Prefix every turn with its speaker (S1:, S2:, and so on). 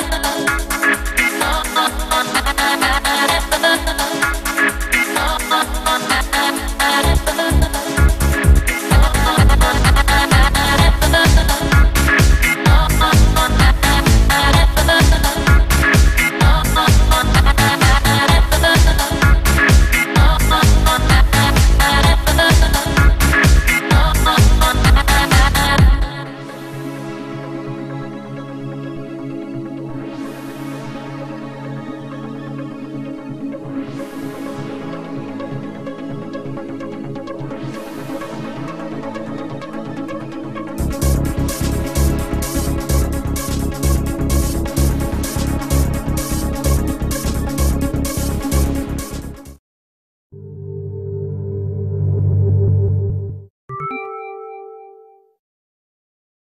S1: love.